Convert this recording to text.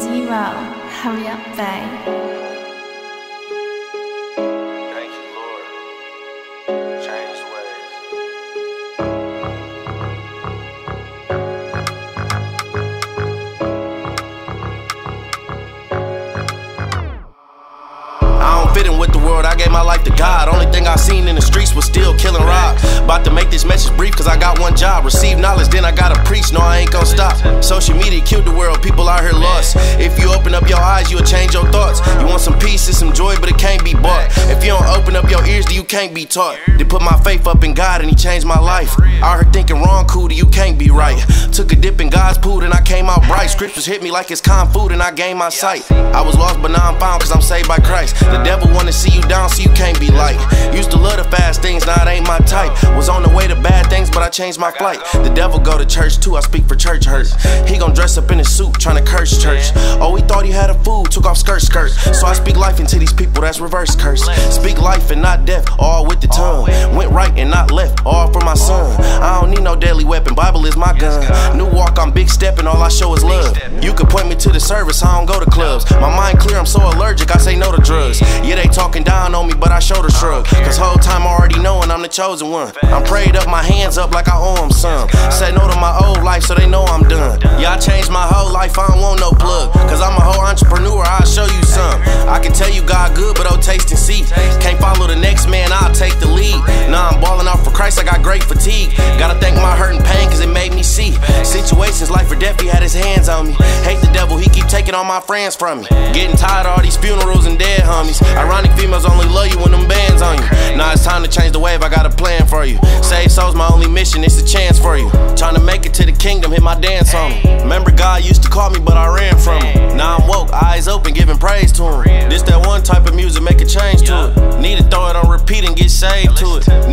Zero, hurry up, babe. Thank you, Lord. Change ways. I don't fit in with the world, I gave my life to God. Only thing I seen in the streets was still killing rock. About to make this message brief, cause I got one job. Receive knowledge, then I gotta preach. No, I ain't gonna stop. Social media killed the world, people out here lost. If you open up your eyes, you'll change your thoughts. You want some peace and some joy, but it can't be bought. If you don't open up your ears, then you can't be taught. They put my faith up in God and He changed my life. I heard thinking wrong, cool, you can't be right. Took a dip in God's pool, and I came out bright. Scriptures hit me like it's con food, and I gained my sight. I was lost, but now I'm found, cause I'm saved by Christ. The devil Was on the way to bad things, but I changed my flight. The devil go to church too, I speak for church hurt. He gon' dress up in his suit, tryna curse church. Oh, he thought he had a fool, took off skirt skirt. So I speak life into these people, that's reverse curse. Speak life and not death, all with the tongue. Went right and not left, all for my son. I don't need no deadly weapon, Bible is my gun. New walk, I'm big stepping, all I show is love. You can point me to the service, I don't go to clubs. My mind clear, I'm so allergic, I say no to drugs. Yeah, they talking down on me, but I shoulder shrug. Cause whole time I'm the chosen one. I'm prayed up, my hands up like I owe them some. Said no to my old life, so they know I'm done. Yeah, I changed my whole life, I don't want no plug. Cause I'm a whole entrepreneur, I'll show you some. I can tell you God good, but oh, taste and see. Can't follow the next man, I'll take the lead. Now I'm balling off for Christ, I got great fatigue. Gotta thank my hurt and pain, cause it made me see. Situations, life or death, he had his hands on me. Hate the devil, he keep taking all my friends from me. Getting tired of all these to change the wave, I got a plan for you. Save souls, my only mission, it's a chance for you. Trying to make it to the kingdom, hit my dance on me. Remember, God used to call me, but I ran from him. Now I'm woke, eyes open, giving praise to him. This that one type of music, make a change to it. Need to throw it on repeat and get saved to it.